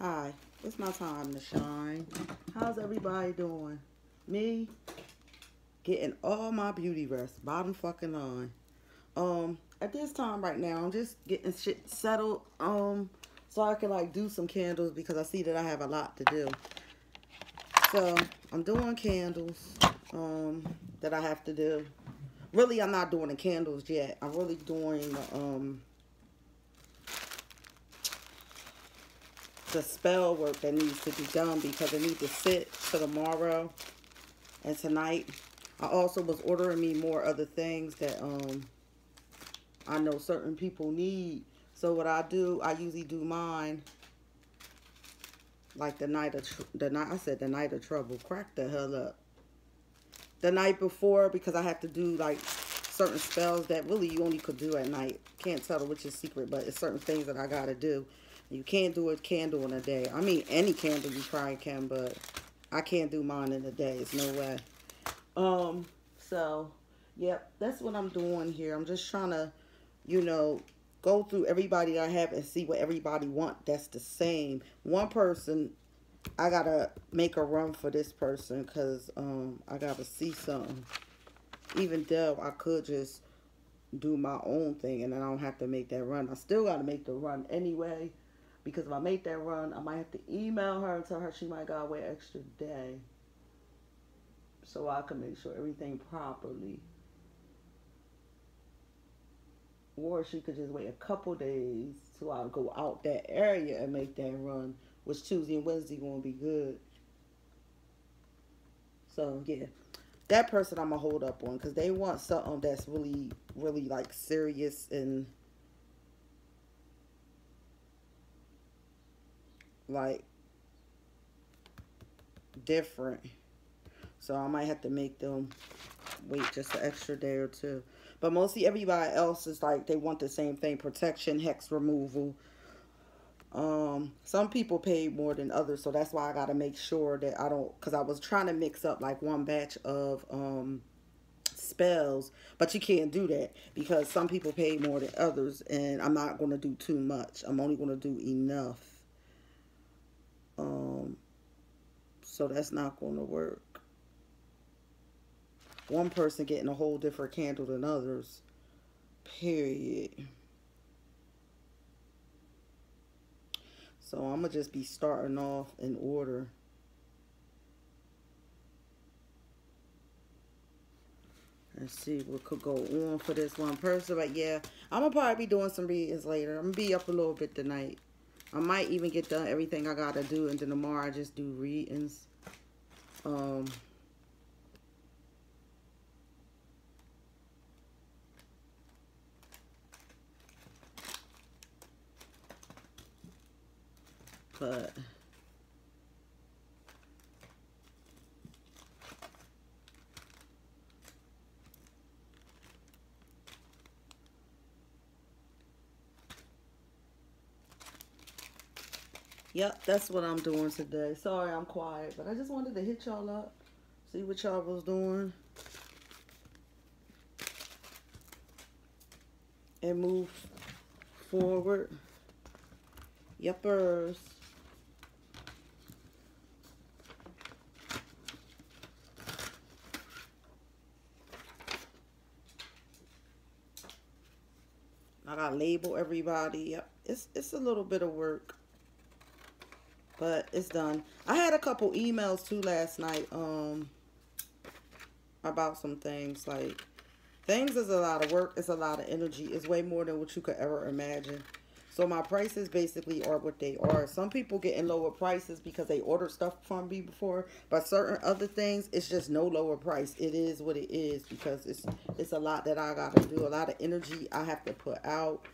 Hi, it's my time to shine. How's everybody doing? Me, getting all my beauty rest, bottom fucking line. Um, at this time right now, I'm just getting shit settled. Um, so I can like do some candles because I see that I have a lot to do. So I'm doing candles. Um, that I have to do. Really, I'm not doing the candles yet. I'm really doing the um the spell work that needs to be done because it needs to sit to tomorrow and tonight. I also was ordering me more other things that um I know certain people need. So what I do, I usually do mine like the night of the night. I said the night of trouble. Crack the hell up. The night before because I have to do like certain spells that really you only could do at night. Can't tell which is secret, but it's certain things that I gotta do. You can't do a candle in a day. I mean, any candle you probably can, but I can't do mine in a day. It's no way. Um, so, yep, that's what I'm doing here. I'm just trying to, you know, go through everybody I have and see what everybody want that's the same. One person, I got to make a run for this person because um, I got to see something. Even though I could just do my own thing and I don't have to make that run. I still got to make the run anyway because if I make that run, I might have to email her and tell her she might gotta wait extra day. So I can make sure everything properly. Or she could just wait a couple days till I go out that area and make that run, which Tuesday and Wednesday gonna be good. So yeah, that person I'm gonna hold up on because they want something that's really, really like serious and like different. So I might have to make them wait just an extra day or two. But mostly everybody else is like they want the same thing. Protection, hex removal. Um, some people pay more than others. So that's why I got to make sure that I don't. Because I was trying to mix up like one batch of um, spells. But you can't do that. Because some people pay more than others. And I'm not going to do too much. I'm only going to do enough. Um, so that's not going to work. One person getting a whole different candle than others. Period. So I'm going to just be starting off in order. Let's see what could go on for this one person. But yeah, I'm going to probably be doing some readings later. I'm going to be up a little bit tonight. I might even get done everything I gotta do, and then tomorrow I just do readings. Um, but Yep, that's what I'm doing today. Sorry I'm quiet, but I just wanted to hit y'all up. See what y'all was doing. And move forward. Yuppers. I gotta label everybody. Yep, it's it's a little bit of work but it's done. I had a couple emails too last night um about some things like things is a lot of work, it's a lot of energy, it's way more than what you could ever imagine. So my prices basically are what they are. Some people getting lower prices because they ordered stuff from me before, but certain other things it's just no lower price. It is what it is because it's it's a lot that I gotta do, a lot of energy I have to put out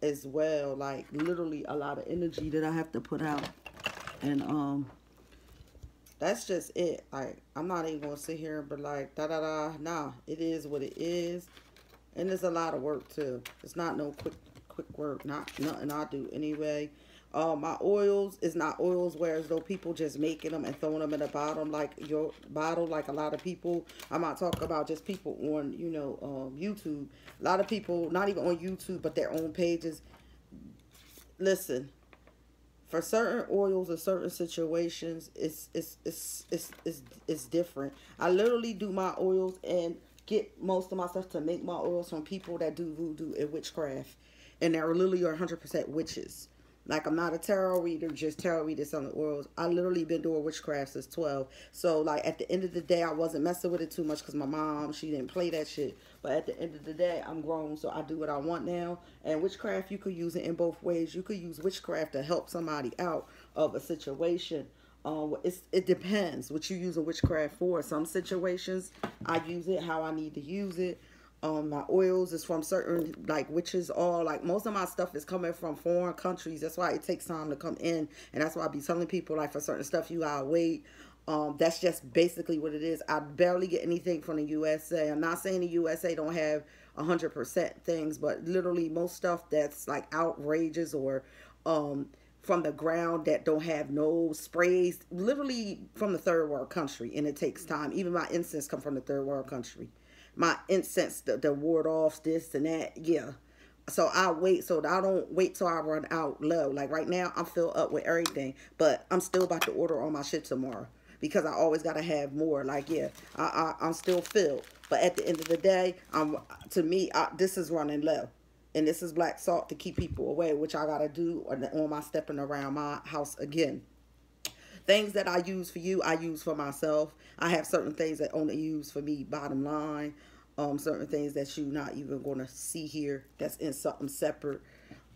as well. Like literally a lot of energy that I have to put out. And um that's just it. Like I'm not even gonna sit here be like da da da. Nah, it is what it is. And there's a lot of work too. It's not no quick quick work. Not nothing I do anyway. Uh, my oils is not oils whereas though people just making them and throwing them in a bottom like your bottle like a lot of people i'm not talking about just people on you know um, youtube a lot of people not even on youtube but their own pages listen for certain oils or certain situations, it's it's it's it's it's, it's different. I literally do my oils and get most of my stuff to make my oils from people that do voodoo and witchcraft, and they're literally are hundred percent witches. Like I'm not a tarot reader, just tarot reader selling oils. I literally been doing witchcraft since 12. So like at the end of the day, I wasn't messing with it too much because my mom, she didn't play that shit. But at the end of the day, I'm grown, so I do what I want now. And witchcraft, you could use it in both ways. You could use witchcraft to help somebody out of a situation. Um, it's, it depends what you use a witchcraft for. Some situations, I use it how I need to use it um my oils is from certain like witches all like most of my stuff is coming from foreign countries. That's why it takes time to come in and that's why i be telling people like for certain stuff you gotta wait. Um that's just basically what it is. I barely get anything from the usa i'm not saying the usa don't have hundred percent things but literally most stuff that's like outrageous or um from the ground that don't have no sprays literally from the third world country and it takes time. Even my incense come from the third world country my incense to, to ward off this and that. Yeah. So I wait so I don't wait till I run out low. Like right now, I'm filled up with everything, but I'm still about to order all my shit tomorrow because I always gotta have more. Like yeah, I, I am still filled, but at the end of the day, I'm to me I, this is running low, and this is black salt to keep people away, which I gotta do on, on my stepping around my house again. Things that I use for you, I use for myself. I have certain things that only use for me, bottom line. Um, certain things that you're not even going to see here that's in something separate.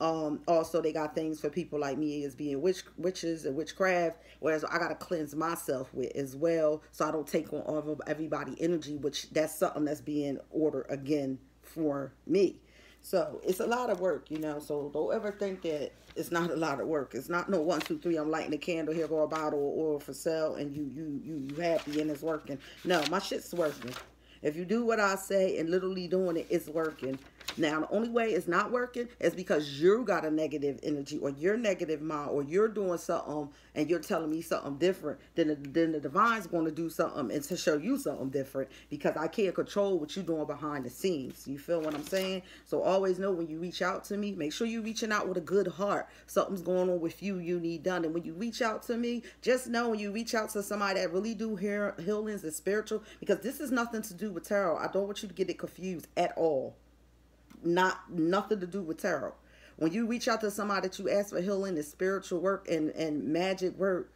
Um, also, they got things for people like me as being witch, witches and witchcraft, whereas I got to cleanse myself with as well so I don't take on everybody energy, which that's something that's being ordered again for me. So it's a lot of work, you know. So don't ever think that it's not a lot of work. It's not no one, two, three. I'm lighting a candle. Here go a bottle of oil for sale, and you you you you happy and it's working. No, my shit's working. If you do what I say and literally doing it, it's working. Now, the only way it's not working is because you got a negative energy or you're negative mind or you're doing something and you're telling me something different. Then the, then the divine's going to do something and to show you something different because I can't control what you're doing behind the scenes. You feel what I'm saying? So always know when you reach out to me, make sure you're reaching out with a good heart. Something's going on with you you need done. And when you reach out to me, just know when you reach out to somebody that really do healings and spiritual because this is nothing to do with tarot. I don't want you to get it confused at all not nothing to do with tarot. When you reach out to somebody that you ask for healing and spiritual work and, and magic work,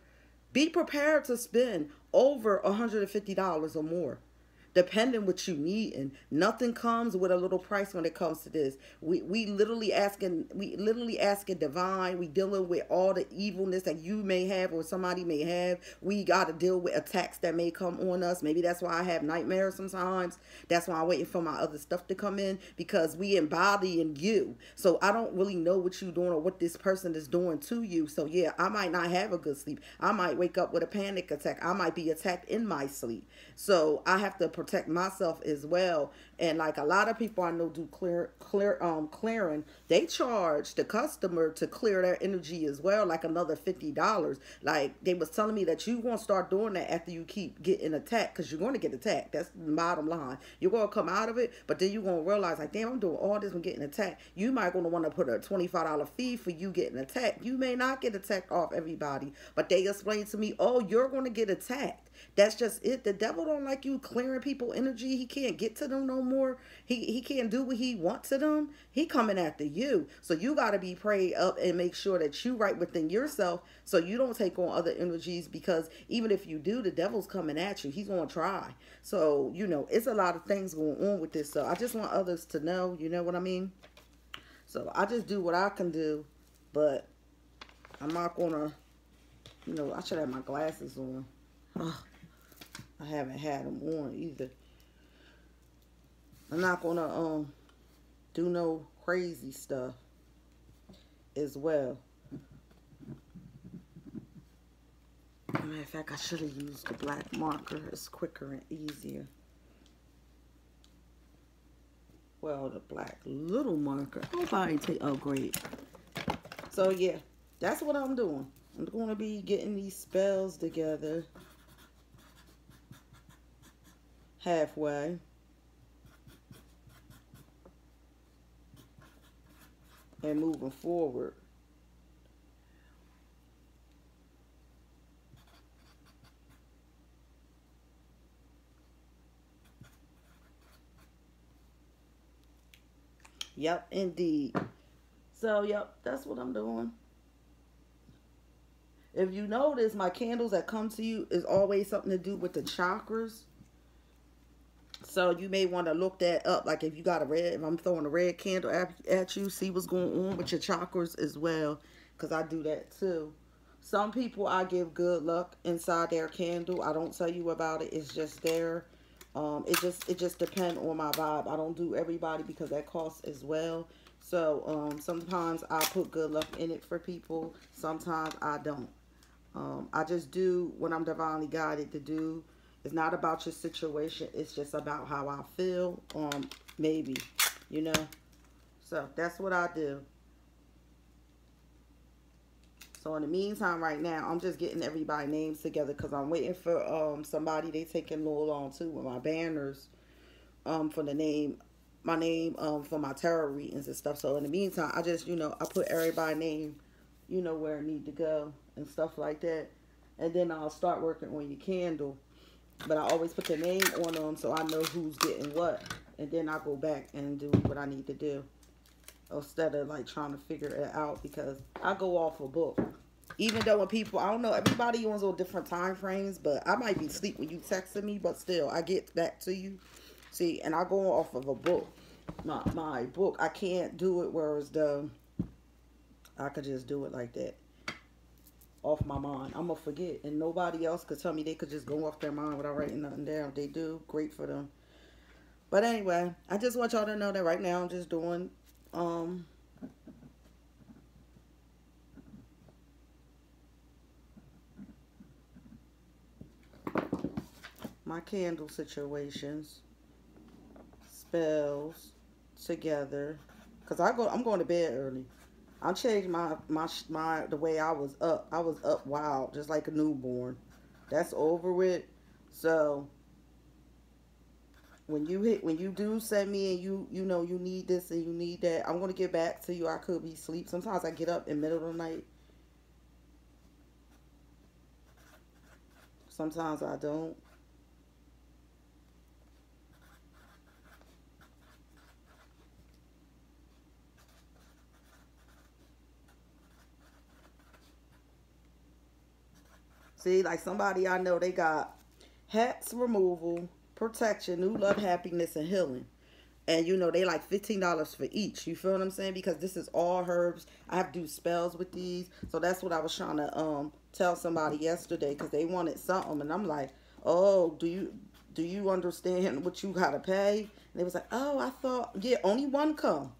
be prepared to spend over $150 or more depending what you need and nothing comes with a little price when it comes to this. We we literally asking we literally asking divine. We dealing with all the evilness that you may have or somebody may have. We got to deal with attacks that may come on us. Maybe that's why i have nightmares sometimes. That's why i'm waiting for my other stuff to come in because we embody in you. So i don't really know what you're doing or what this person is doing to you. So yeah i might not have a good sleep. I might wake up with a panic attack. I might be attacked in my sleep. So i have to protect myself as well. And like a lot of people I know do clear clear um clearing, they charge the customer to clear their energy as well, like another fifty dollars. Like they was telling me that you gonna start doing that after you keep getting attacked, because you're gonna get attacked. That's the bottom line. You're gonna come out of it, but then you're gonna realize like, damn, I'm doing all this and getting attacked. You might gonna want to put a twenty five dollar fee for you getting attacked. You may not get attacked off everybody, but they explained to me, oh, you're gonna get attacked. That's just it. The devil don't like you clearing people energy. He can't get to them no more. He he can't do what he wants to them. He coming after you. So you got to be prayed up and make sure that you right within yourself so you don't take on other energies because even if you do, the devil's coming at you. He's going to try. So, you know, it's a lot of things going on with this. So I just want others to know, you know what I mean? So I just do what I can do, but I'm not going to, you know, I should have my glasses on. I haven't had them on either. I'm not gonna um do no crazy stuff as well. Matter of fact, I should have used the black marker. It's quicker and easier. Well, the black little marker. Ain't take upgrade. So yeah, that's what I'm doing. I'm going to be getting these spells together halfway. and moving forward. Yep, indeed. So, yep, that's what I'm doing. If you notice, my candles that come to you is always something to do with the chakras. So you may want to look that up. Like if you got a red, if I'm throwing a red candle at, at you, see what's going on with your chakras as well. Because I do that too. Some people I give good luck inside their candle. I don't tell you about it. It's just there. Um, it just it just depends on my vibe. I don't do everybody because that costs as well. So um, sometimes I put good luck in it for people. Sometimes I don't. Um, I just do what I'm divinely guided to do. It's not about your situation. It's just about how I feel. Um, maybe, you know. So that's what I do. So in the meantime, right now, I'm just getting everybody names together because I'm waiting for um somebody. They taking little long too with my banners, um for the name, my name um for my tarot readings and stuff. So in the meantime, I just you know I put everybody name, you know where it need to go and stuff like that, and then I'll start working on your candle. But I always put the name on them so I know who's getting what, and then I go back and do what I need to do instead of like trying to figure it out because I go off a book. Even though when people, I don't know, everybody on on different time frames, but I might be asleep when you texting me, but still, I get back to you. See, and I go off of a book, my my book. I can't do it whereas the I could just do it like that, off my mind. I'm gonna forget, and nobody else could tell me they could just go off their mind without writing nothing down. They do, great for them. But anyway, I just want y'all to know that right now I'm just doing um my candle situations spells together because I go I'm going to bed early I changed my my my the way I was up. I was up wild just like a newborn. That's over with. So when you hit when you do send me and you you know you need this and you need that i'm to get back to you. I could be asleep. Sometimes i get up in middle of the night. Sometimes i don't See, like somebody I know, they got hex removal, protection, new love, happiness, and healing. And you know, they like $15 for each. You feel what I'm saying? Because this is all herbs. I have to do spells with these. So that's what I was trying to um tell somebody yesterday because they wanted something. And I'm like, oh, do you do you understand what you gotta pay? And they was like, oh, I thought, yeah, only one come.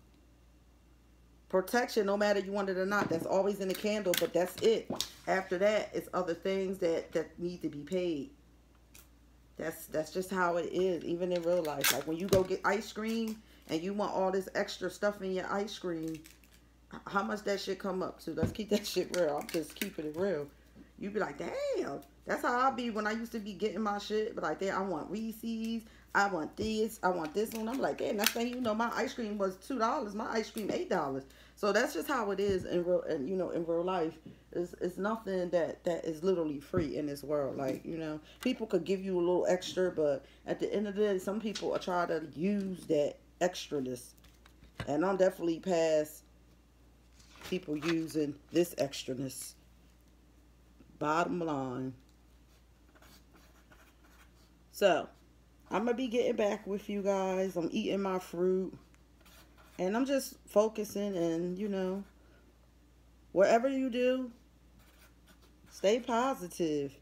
Protection, no matter you want it or not, that's always in the candle, but that's it. After that, it's other things that, that need to be paid. That's that's just how it is, even in real life. Like when you go get ice cream and you want all this extra stuff in your ice cream, how much that shit come up to? Let's keep that shit real. I'm just keeping it real. you'd be like, damn. That's how I be when I used to be getting my shit. But like, there, I want Reese's. I want this. I want this one. I'm like, damn. That's thing. You know, my ice cream was two dollars. My ice cream eight dollars. So that's just how it is in real, and you know, in real life. It's, it's nothing that, that is literally free in this world. Like, you know, people could give you a little extra, but at the end of the day, some people are trying to use that extraness. And I'm definitely past people using this extraness. Bottom line. So, I'm going to be getting back with you guys. I'm eating my fruit. And I'm just focusing and, you know, whatever you do, stay positive.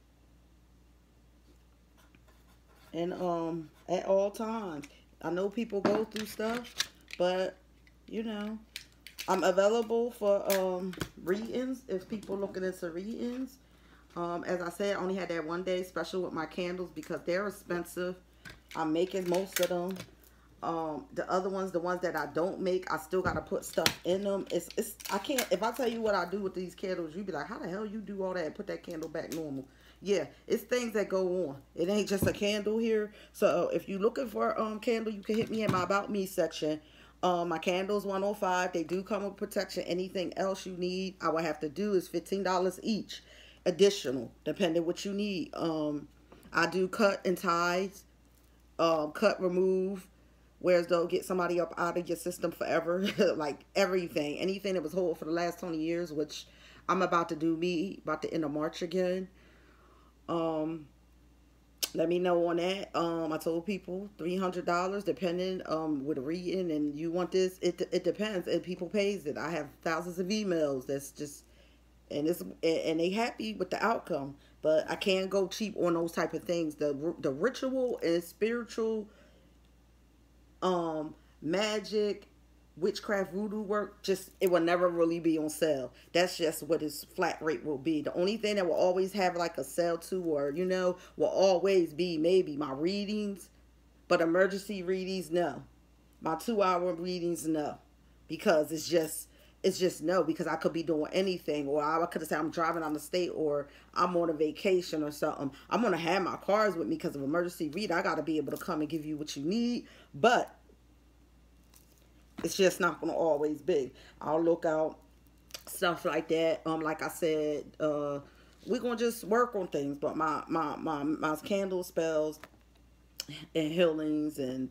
And um at all times. I know people go through stuff, but you know, I'm available for um readings if people looking into readings. Um, as I said, I only had that one day special with my candles because they're expensive. I'm making most of them. Um the other ones the ones that i don't make i still gotta put stuff in them. It's it's i can't if i tell you what i do with these candles you'd be like how the hell you do all that and put that candle back normal? Yeah it's things that go on. It ain't just a candle here. So if you're looking for um candle you can hit me in my about me section. Um my candles 105 they do come with protection. Anything else you need i would have to do is 15 dollars each. Additional depending what you need. Um i do cut and ties um cut remove whereas though get somebody up out of your system forever, like everything, anything that was whole for the last 20 years, which I'm about to do me, about to end of March again. Um, let me know on that. Um, I told people three hundred dollars, depending um with a reading, and you want this. It it depends, and people pays it. I have thousands of emails. That's just, and it's and they happy with the outcome. But I can't go cheap on those type of things. The the ritual and spiritual, um, magic witchcraft voodoo work just it will never really be on sale that's just what its flat rate will be the only thing that will always have like a sale to or you know will always be maybe my readings but emergency readings no my two hour readings no because it's just it's just no because I could be doing anything or I could have said I'm driving on the state or I'm on a vacation or something. I'm gonna have my cars with me because of emergency read. I gotta be able to come and give you what you need. But it's just not to always be. I'll look out stuff like that. Um, like I said, uh, we're gonna just work on things. But my my my my candle spells and healings and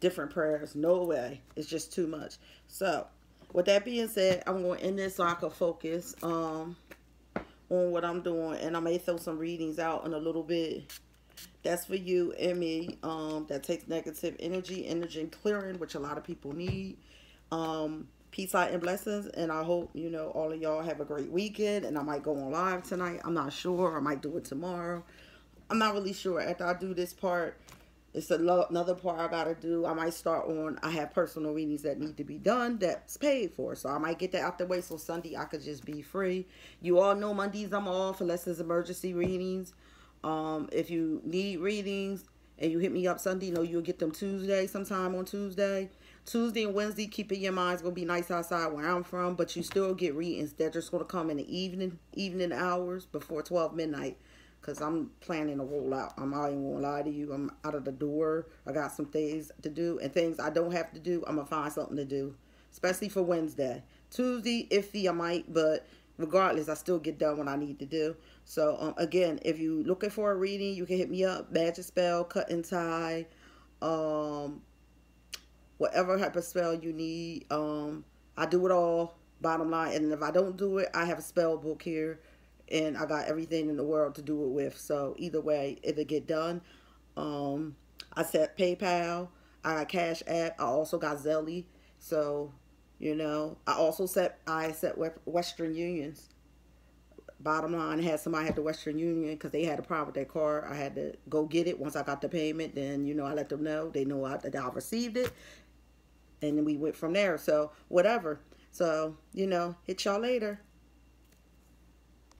different prayers, no way. It's just too much. So, with that being said, I'm going to end this so I can focus um on what I'm doing, and I may throw some readings out in a little bit. That's for you and me. Um, that takes negative energy, energy clearing, which a lot of people need. Um, peace out and blessings. And I hope, you know, all of y'all have a great weekend. And I might go on live tonight. I'm not sure. I might do it tomorrow. I'm not really sure. After I do this part, it's another part I gotta do. I might start on. I have personal readings that need to be done that's paid for, so I might get that out the way. So Sunday I could just be free. You all know Mondays I'm off unless it's emergency readings. Um, if you need readings and you hit me up Sunday, you know you'll get them Tuesday, sometime on Tuesday. Tuesday and Wednesday, keep in your mind, it's going to be nice outside where I'm from, but you still get readings. They're just going to come in the evening, evening hours before 12 midnight because I'm planning to roll out. I'm not even to lie to you. I'm out of the door. I got some things to do and things I don't have to do. I'm to find something to do, especially for Wednesday. Tuesday, iffy, I might, but regardless, I still get done what I need to do. So, um, again, if you're looking for a reading, you can hit me up. Magic spell, cut and tie, um, whatever type of spell you need. Um, I do it all, bottom line. And if I don't do it, I have a spell book here. And I got everything in the world to do it with. So, either way, it'll get done. Um, I set PayPal. I got Cash App. I also got Zelle. So, you know, I also set I set Western Unions. Bottom line, I had somebody at the Western Union because they had a problem with their car. I had to go get it. Once I got the payment, then you know I let them know. They know I, that I received it, and then we went from there. So whatever. So you know, hit y'all later.